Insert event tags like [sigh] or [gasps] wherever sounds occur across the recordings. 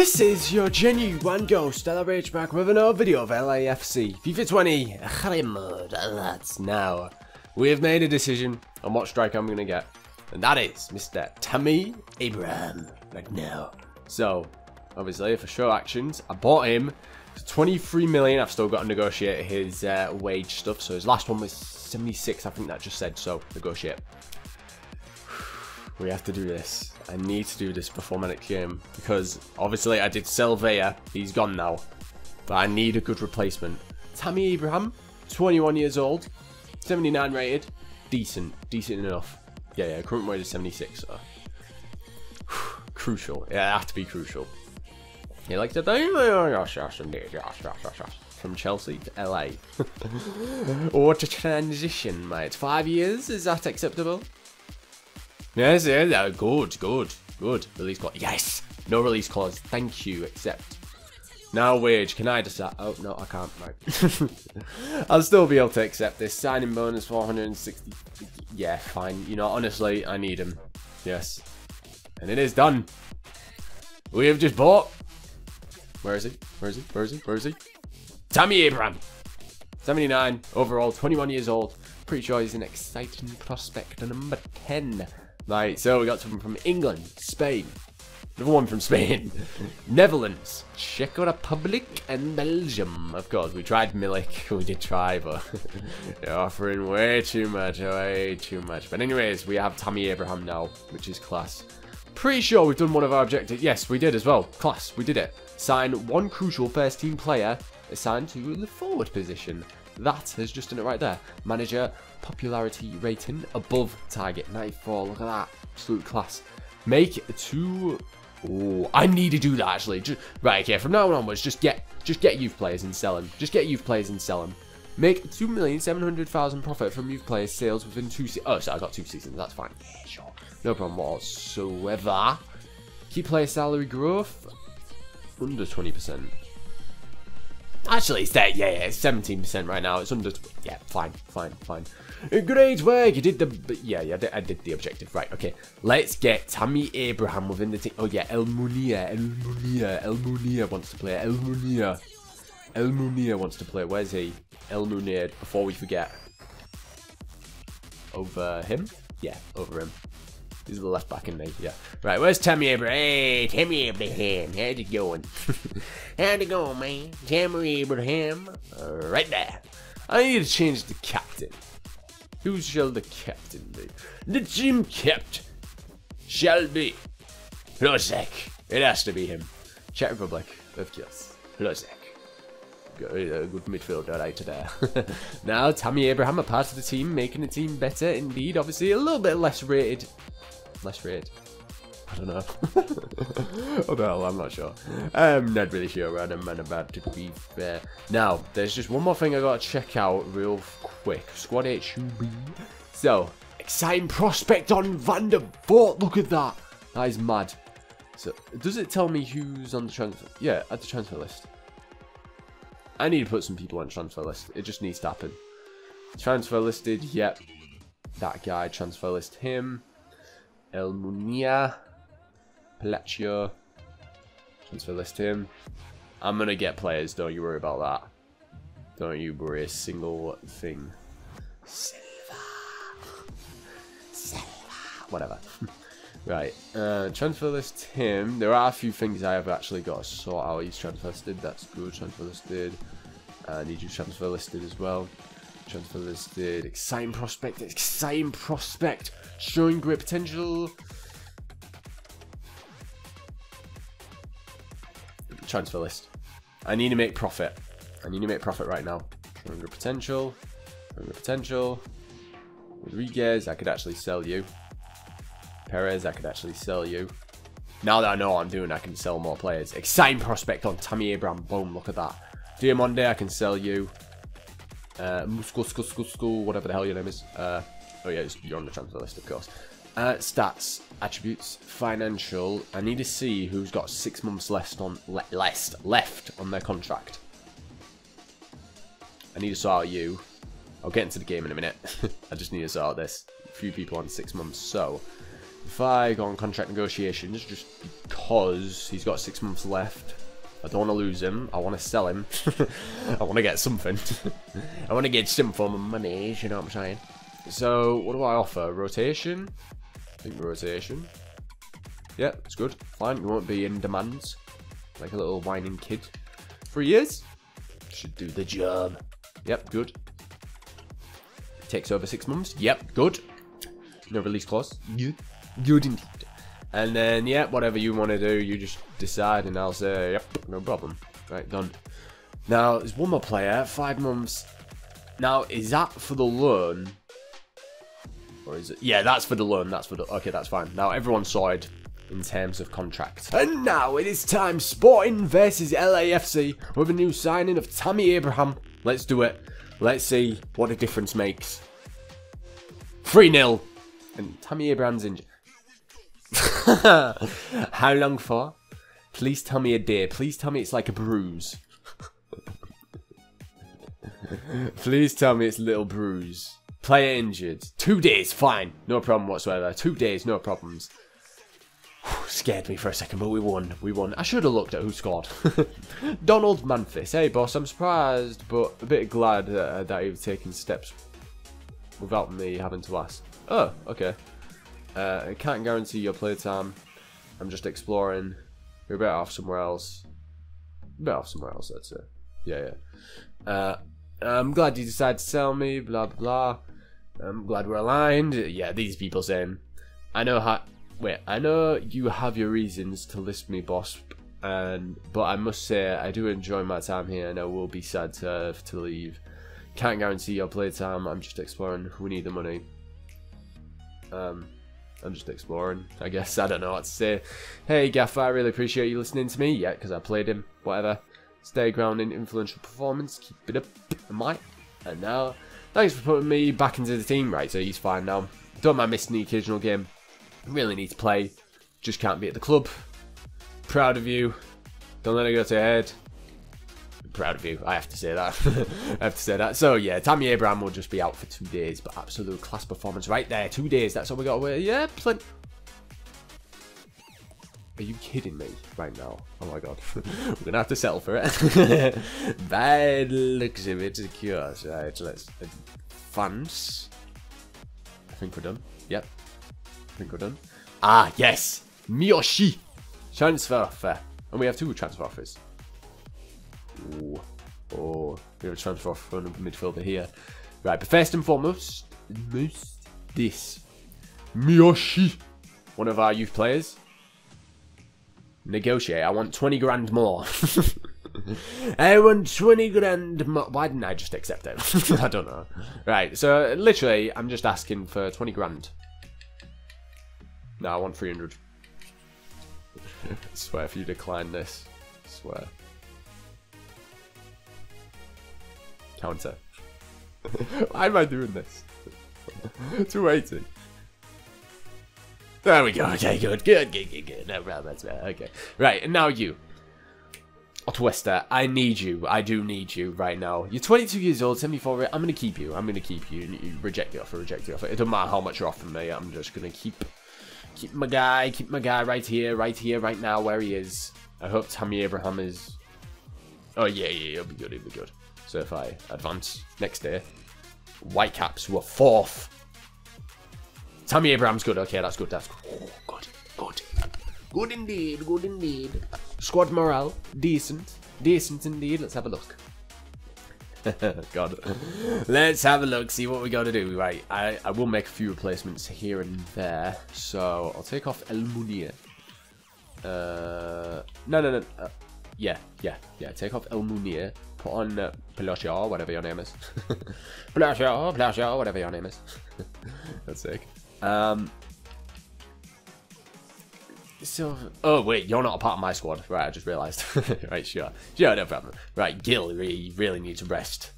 This is your genuine ghost, Rage back with another video of LAFC FIFA 20 career mode. That's now. We have made a decision on what striker I'm going to get, and that is Mr. Tammy Abraham right now. So, obviously, for show actions, I bought him for 23 million. I've still got to negotiate his uh, wage stuff. So his last one was 76, I think that just said. So negotiate. We have to do this. I need to do this before my next game because obviously I did sell. He's gone now, but I need a good replacement. Tammy Abraham, 21 years old, 79 rated, decent, decent enough. Yeah, yeah. Current is 76. So. [sighs] crucial. Yeah, it has to be crucial. He likes to from Chelsea to LA. [laughs] what a transition, mate. Five years, is that acceptable? Yes, yes, good, good, good. Release clause. Yes! No release clause. Thank you, accept. Now wage, can I decide? Oh, no, I can't. Right. [laughs] I'll still be able to accept this. Signing bonus 460. Yeah, fine. You know, honestly, I need him. Yes. And it is done. We have just bought. Where is he? Where is he? Where is he? Where is he? Tammy Abraham. 79 overall, 21 years old. Pretty sure he's an exciting prospect. Number 10. Right, so we got someone from England, Spain, another one from Spain, [laughs] Netherlands, Czech Republic, and Belgium. Of course, we tried Milik, [laughs] we did try, but [laughs] they're offering way too much, way too much. But anyways, we have Tammy Abraham now, which is class. Pretty sure we've done one of our objectives. Yes, we did as well. Class, we did it. Sign one crucial first team player assigned to the forward position. That has just done it right there. Manager popularity rating above target 94. Look at that. Absolute class. Make two. Oh, I need to do that actually. Just, right, okay. From now on onwards, just get just get youth players and sell them. Just get youth players and sell them. Make two million seven hundred thousand profit from youth players sales within two. Se oh, so I got two seasons. That's fine. Yeah, sure. No problem whatsoever. Keep player salary growth under twenty percent. Actually, it's there. Yeah, yeah, it's 17% right now. It's under. Yeah, fine, fine, fine. Great work. You did the. Yeah, yeah, I did, I did the objective. Right, okay. Let's get Tammy Abraham within the team. Oh, yeah, El Munir. El Munir. El Munir wants to play. El Munir. El Munir wants to play. Where's he? El Munir, before we forget. Over him? Yeah, over him. He's the left back in me, yeah. Right, where's Tammy Abraham? Hey, Tammy Abraham, how's it going? [laughs] how's it going, man? Tammy Abraham, right there. I need to change the captain. Who shall the captain be? The team captain shall be Hlozek. It has to be him. Czech Republic, of course. Hlozek. Good, uh, good midfielder right there. [laughs] now, Tammy Abraham, a part of the team, making the team better indeed. Obviously, a little bit less rated less raid. I don't know. [laughs] oh the hell, I'm not sure. I'm not really sure what I'm about to be fair. Now, there's just one more thing I gotta check out real quick. Squad HUB. So, exciting prospect on Van der Voort. Look at that. That is mad. So, does it tell me who's on the transfer? Yeah, at the transfer list. I need to put some people on transfer list. It just needs to happen. Transfer listed, yep. That guy, transfer list him. El Munir, Palacio. Transfer list him. I'm going to get players, don't you worry about that. Don't you worry a single thing. Silva. Silva. Whatever. [laughs] right. Uh, transfer list him. There are a few things I have actually got to sort out. He's transfer listed. That's good. Transfer listed. I need you transfer listed as well. Transfer listed. Exciting prospect. Exciting prospect. Showing great potential. Transfer list. I need to make profit. I need to make profit right now. Showing great potential. Showing great potential. Rodriguez, I could actually sell you. Perez, I could actually sell you. Now that I know what I'm doing, I can sell more players. Exciting prospect on Tammy Abraham. Boom, look at that. Diomande, I can sell you. Uh, Musco, Sco, whatever the hell your name is. Uh, oh yeah, you're on the transfer list, of course. Uh, stats, attributes, financial. I need to see who's got six months left on le left left on their contract. I need to sort you. I'll get into the game in a minute. [laughs] I just need to sort this. A few people on six months. So, if I go on contract negotiations, just because he's got six months left, I don't want to lose him. I want to sell him. [laughs] I want to get something. [laughs] I want to get some form of money, you know what I'm saying? So, what do I offer? Rotation? I think rotation. Yeah, it's good. Fine, you won't be in demands. Like a little whining kid. Three years? Should do the job. Yep, good. Takes over six months. Yep, good. No release clause. Good. Good indeed. And then, yeah, whatever you want to do, you just decide, and I'll say, yep, no problem. Right, done. Now, there's one more player, five months. Now, is that for the loan? Or is it? Yeah, that's for the loan. That's for the. Okay, that's fine. Now, everyone's sorted in terms of contract. And now it is time Sporting versus LAFC with a new signing of Tammy Abraham. Let's do it. Let's see what a difference makes. 3 0. And Tammy Abraham's injured. [laughs] How long for? Please tell me a day. Please tell me it's like a bruise. [laughs] Please tell me it's little bruise. Player injured. Two days, fine. No problem whatsoever. Two days, no problems. Scared me for a second, but we won. We won. I should have looked at who scored. [laughs] Donald Manfis. Hey, boss, I'm surprised, but a bit glad uh, that you've taken steps without me having to ask. Oh, okay. Uh, I can't guarantee your playtime. I'm just exploring. You're better off somewhere else. Better off somewhere else, that's it. Yeah, yeah. Uh, I'm glad you decided to sell me, blah, blah, blah. I'm glad we're aligned. Yeah, these people saying, I know how. Wait, I know you have your reasons to list me, boss, and but I must say I do enjoy my time here, and I will be sad to to leave. Can't guarantee your playtime. I'm just exploring. We need the money. Um, I'm just exploring. I guess [laughs] I don't know what to say. Hey, Gaffer, I really appreciate you listening to me. Yeah, because I played him. Whatever. Stay grounded, influential performance. Keep it up, might. And now Thanks for putting me back into the team. Right, so he's fine now. Don't mind missing the occasional game. Really need to play. Just can't be at the club. Proud of you. Don't let it go to your head. Proud of you. I have to say that. [laughs] I have to say that. So yeah, Tammy Abraham will just be out for two days, but absolute class performance right there. Two days. That's all we got away. Yeah, plenty. Are you kidding me right now? Oh my god. [laughs] We're gonna have to settle for it. [laughs] Bad looks of it secure. Right, let's advance. I think we're done. Yep. I think we're done. Ah, yes! Miyoshi! Transfer offer. And we have two transfer offers. Ooh. Oh, we have a transfer from a midfielder here. Right, but first and foremost, most this. Miyoshi! One of our youth players negotiate. I want 20 grand more. [laughs] I want 20 grand more. Why didn't I just accept it? [laughs] I don't know. Right, so literally, I'm just asking for 20 grand. No, I want 300. I [laughs] swear if you decline this. I swear. Counter. Why am I doing this? 280. There we go. Okay, good, good, good, good, good. No problem. That's better. Okay. Right, and now you. Twister, I need you. I do need you right now. You're 22 years old, 74. I'm gonna keep you. I'm gonna keep you. you reject the offer. Reject the offer. It doesn't matter how much you're offering me. I'm just gonna keep, keep my guy. Keep my guy right here, right here, right now, where he is. I hope Tammy Abraham is. Oh yeah, yeah, he'll be good. He'll be good. So if I advance next day, Whitecaps were fourth Tammy Abraham's good. Okay, that's good. That's good. Oh, good. Good. Good indeed. Good indeed. Squad morale. Decent. Decent indeed. Let's have a look. [laughs] God. Let's have a look. See what we got to do. Right. I, I will make a few replacements here and there. So I'll take off El Munir. Uh, no, no, no. Uh, yeah, yeah, yeah. Take off El Munir. On uh, whatever your name is. [laughs] Palacio, Palacio, whatever your name is. [laughs] That's sick. Um, so, oh wait, you're not a part of my squad. Right, I just realised. [laughs] right, sure. Sure, no problem. Right, Gil really, really needs a rest.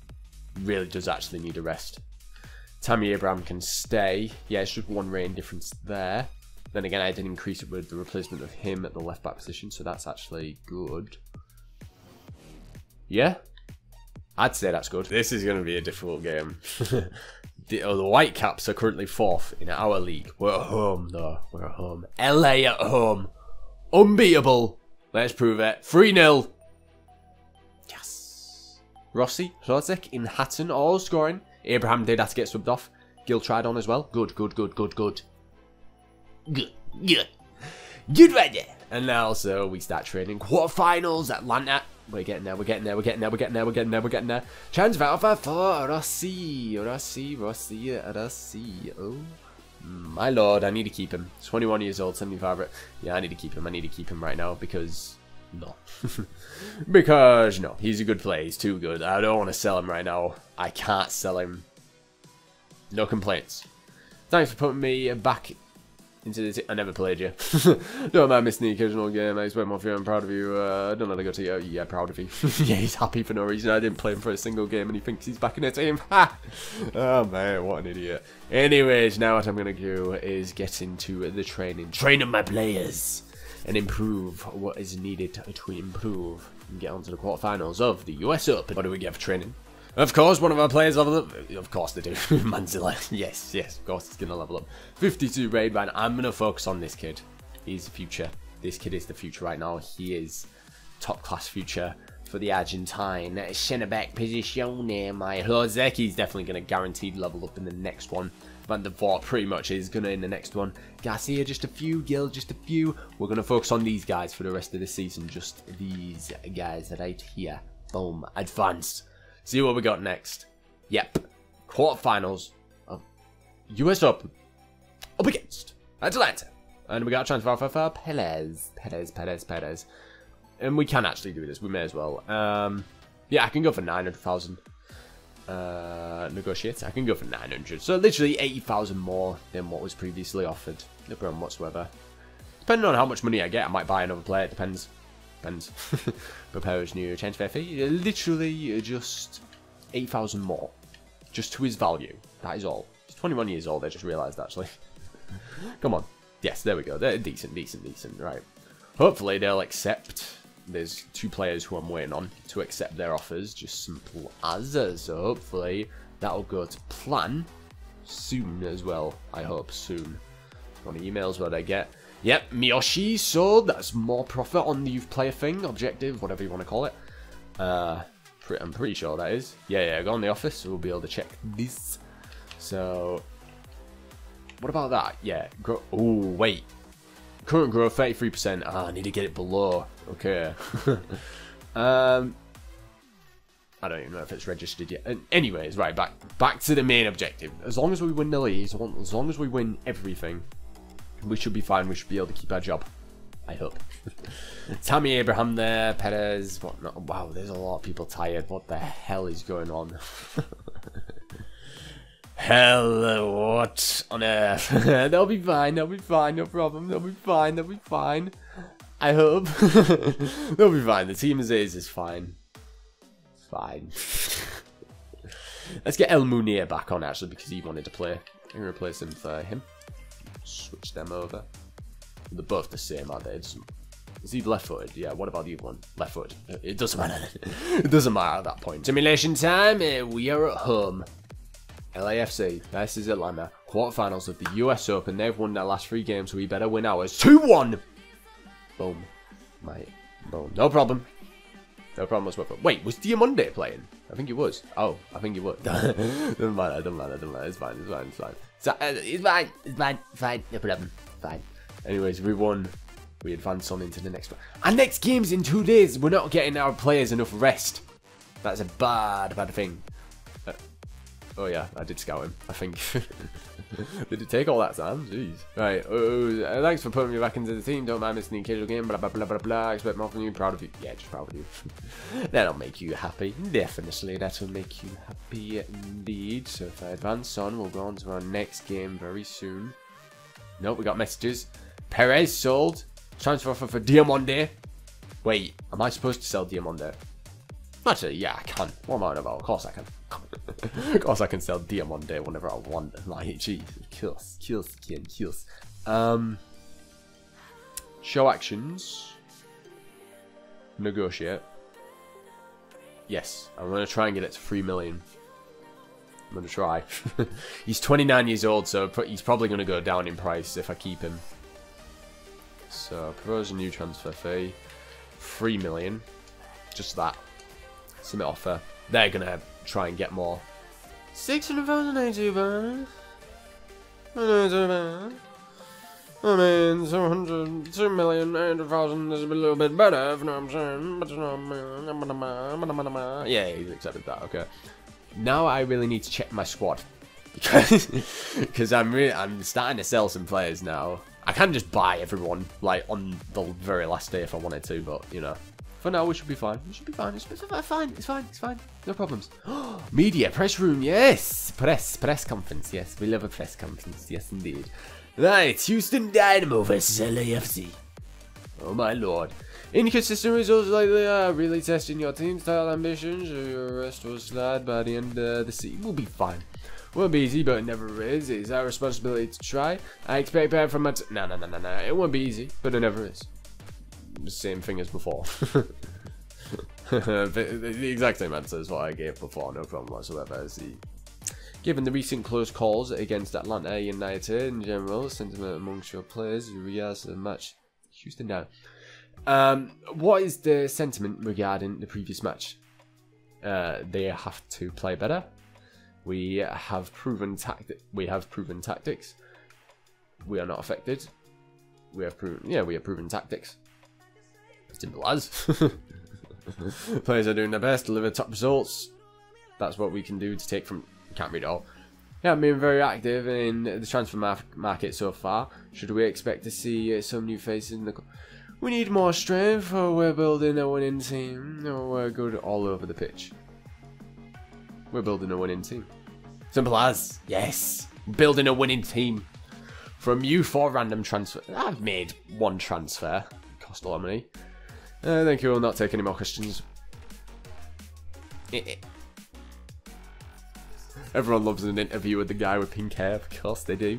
Really does actually need a rest. Tammy Abraham can stay. Yeah, it's just one rain difference there. Then again, I did increase it with the replacement of him at the left back position, so that's actually good. Yeah, I'd say that's good. This is going to be a difficult game. [laughs] The, oh, the Whitecaps are currently fourth in our league. We're at home, though. We're at home. LA at home. Unbeatable. Let's prove it. 3 0. Yes. Rossi, Hlozek in Hatton, all scoring. Abraham did have to get subbed off. Gil tried on as well. Good, good, good, good, good. Good, good. Good right there. And now, so we start training. Quarterfinals, Atlanta. We're getting there, we're getting there, we're getting there, we're getting there, we're getting there, we're getting there. Chance Alpha for Rossi, Rossi, Rossi, Rossi. Oh, my lord, I need to keep him. 21 years old, 75. Yeah, I need to keep him. I need to keep him right now because no. [laughs] because, no, he's a good player. He's too good. I don't want to sell him right now. I can't sell him. No complaints. Thanks for putting me back. I never played you. [laughs] don't mind missing the occasional game. I more of you. I'm proud of you. Uh, I don't know how to go to you. Yeah, proud of you. [laughs] yeah, he's happy for no reason. I didn't play him for a single game and he thinks he's back in the team. [laughs] Ha! oh, man, what an idiot. Anyways, now what I'm going to do is get into the training. Training my players and improve what is needed to improve and get onto the quarterfinals of the US Open. What do we get for training? Of course, one of our players level up. Of course they do. [laughs] Manzilla. Yes, yes, of course he's going to level up. 52 raid ban. I'm going to focus on this kid. He's the future. This kid is the future right now. He is top class future for the Argentine. Centre back position. My Hlozecki's definitely going to guaranteed level up in the next one. Van der Voort pretty much is going to in the next one. Garcia, just a few. Gil, just a few. We're going to focus on these guys for the rest of the season. Just these guys right here. Boom. Advanced. See what we got next. Yep. Quarterfinals of US Open. Up against Atlanta. And we got a transfer offer for Perez. Perez, Perez, Perez. And we can actually do this. We may as well. Um, yeah, I can go for 900,000 uh, negotiate. I can go for 900. So literally 80,000 more than what was previously offered. No problem whatsoever. Depending on how much money I get, I might buy another player. It depends. Depends. [laughs] Proposed new transfer fee. Literally uh, just 8,000 more. Just to his value. That is all. He's 21 years old, I just realised actually. [laughs] Come on. Yes, there we go. They're decent, decent, decent. Right. Hopefully they'll accept there's two players who I'm waiting on to accept their offers, just simple as. So hopefully that'll go to plan soon as well. I hope soon. On emails what I get. Yep, Miyoshi sold. That's more profit on the youth player thing, objective, whatever you want to call it. Uh, I'm pretty sure that is. Yeah, yeah, go on the office. So we'll be able to check this. So, what about that? Yeah. Oh, wait. Current growth 33%. Ah, I need to get it below. Okay. [laughs] um, I don't even know if it's registered yet. And anyways, right, back back to the main objective. As long as we win the league, as long as we win everything, we should be fine. We should be able to keep our job. I hope. [laughs] Tammy Abraham there, Perez. whatnot. Wow, there's a lot of people tired. What the hell is going on? [laughs] Hell, what on earth? [laughs] they'll be fine, they'll be fine, no problem, they'll be fine, they'll be fine. I hope. they'll be fine, the team as is is fine. Fine. Let's get El Munir back on actually because he wanted to play. I'm going to replace him for him. Switch them over. They're both the same, aren't they? Is he left footed? Yeah, what about the other one? Left footed. It doesn't matter. [laughs] it doesn't matter at that point. Simulation time, eh, we are at home. LAFC versus Atlanta. Quarterfinals of the US Open. They've won their last three games, so we better win ours. 2-1! Boom. Mate. Boom. No problem. No problem whatsoever. Wait, was Diomande playing? I think he was. Oh, I think he was. [laughs] doesn't matter, doesn't matter, doesn't matter. It's fine, it's fine, it's fine. So, uh, it's fine, it's fine, fine. No problem. Fine. Anyways, we won. We advance on into the next one. Our next game's in two days. We're not getting our players enough rest. That's a bad, bad thing. Oh yeah, I did scout him, I think. [laughs] did it take all that time? Jeez. Right, oh, uh, thanks for putting me back into the team. Don't mind missing the occasional game, blah, blah, blah, blah, blah. Expect more from you. Proud of you. Yeah, just proud of you. [laughs] that'll make you happy. Definitely, that'll make you happy indeed. So if I advance on, we'll go on to our next game very soon. Nope, we got messages. Perez sold. Transfer offer for Diomande. Wait, am I supposed to sell Diomande? Actually, yeah, I can. What am I about? Of course I can. Of course I can sell Diomande whenever I want. Like, [laughs] jeez, kills, kills, kills, kills. Um, show actions. Negotiate. Yes, I'm going to try and get it to 3 million. I'm going to try. [laughs] he's 29 years old, so he's probably going to go down in price if I keep him. So, propose a new transfer fee. 3 million. Just that. Submit offer. They're going to try and get more. 600,000 pounds. I mean, 200, 2 million, 800,000 is a little bit better, if you know what I'm saying. Yeah, he's accepted that, okay. Now I really need to check my squad. [laughs] Because I'm really, I'm starting to sell some players now. I can just buy everyone, like, on the very last day if I wanted to, but, you know. For now, we should be fine. We should be fine. It's fine. It's fine. It's fine. No problems. [gasps] Media, press room, yes. Press, press conference, yes. We love a press conference, yes indeed. Right, Houston Dynamo versus LAFC. Oh my lord. Inconsistent results they are really testing your team's style ambitions your rest will slide by the end of the season. We'll be fine. Won't be easy, but it never is. It's our responsibility to try. I expect better from us. No, no, no, no, no. It won't be easy, but it never is. Same thing as before. [laughs] [laughs] the exact same answer as what I gave before, no problem whatsoever. See. Given the recent close calls against Atlanta United in general, sentiment amongst your players regards the match Houston down. Um, what is the sentiment regarding the previous match? Uh, they have to play better. We have proven tactic. We have proven tactics. We are not affected. We have proven. Yeah, we have proven tactics. Simple as. [laughs] [laughs] Players are doing their best, deliver top results. That's what we can do to take from can't read all. Yeah, been very active in the transfer market so far. Should we expect to see uh, some new faces in the... We need more strength, or we're building a winning team, or we're good all over the pitch. We're building a winning team. Simple as, yes, building a winning team. From you for random transfer. I've made one transfer. Cost a lot of money. Uh, thank you. I'll not take any more questions. Eh, eh. Everyone loves an interview with the guy with pink hair. Of course they do.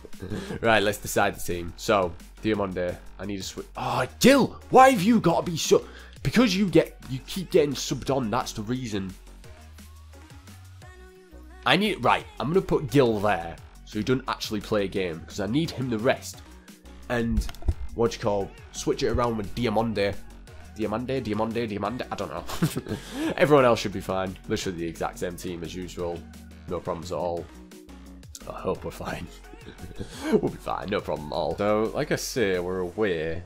[laughs] right, let's decide the team. So, Diomande, I need a switch. Ah, oh, Gil, why have you got to be so? Because you get, you keep getting subbed on. That's the reason. I need right. I'm gonna put Gil there, so he doesn't actually play a game because I need him to rest. And what do you call? Switch it around with Diomande. Diomande, Diomande, Diomande. I don't know. [laughs] Everyone else should be fine. Literally the exact same team as usual. No problems at all. I hope we're fine. [laughs] we'll be fine, no problem at all. So, like I say, we're away.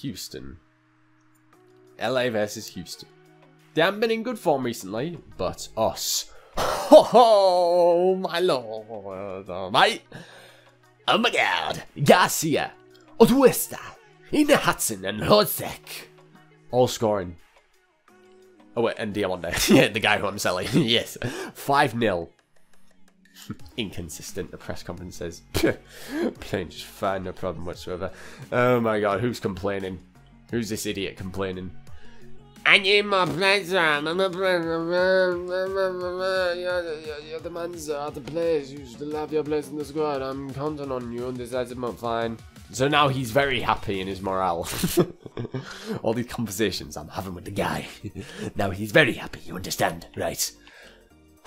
Houston. LA versus Houston. They haven't been in good form recently, but us. Oh, my lord, oh, mate. Oh my god. Garcia, Atuesta, Ina Hudson, and Hlozek. All scoring. Oh wait, and Diomande. [laughs] yeah, the guy who I'm selling. [laughs] yes. 5-0. [laughs] Inconsistent, the press conference says. Playing just fine, no problem whatsoever. Oh my god, who's complaining? Who's this idiot complaining? I need more player. You're the man, sir, the players. You still have your place in the squad. I'm counting on you and decisive month. Fine. So now he's very happy in his morale. [laughs] All these conversations I'm having with the guy. [laughs] now he's very happy, you understand, right?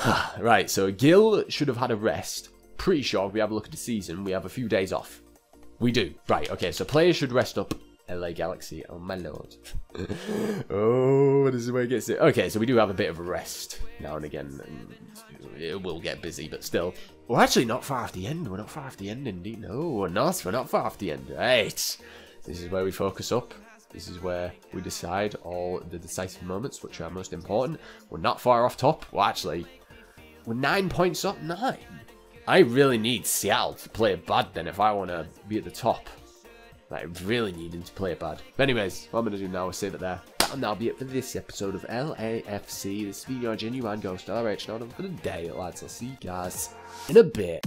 [sighs] right, so Gil should have had a rest. Pretty sure if we have a look at the season, we have a few days off. We do. Right, okay, so players should rest up. LA Galaxy, oh my lord. [laughs] oh, this is where it gets it. Okay, so we do have a bit of a rest now and again. And it will get busy, but still. We're actually not far off the end. We're not far off the end, indeed. No, we're not. We're not far off the end. Right. This is where we focus up. This is where we decide all the decisive moments, which are most important. We're not far off top. Well, actually, we're nine points up. Nine. I really need Seattle to play bad then if I want to be at the top. I really need him to play bad. But anyways, what I'm going to do now is save it there. And that'll be it for this episode of LAFC. This has been your genuine ghost, RH, not for the day, lads. I'll see you guys in a bit.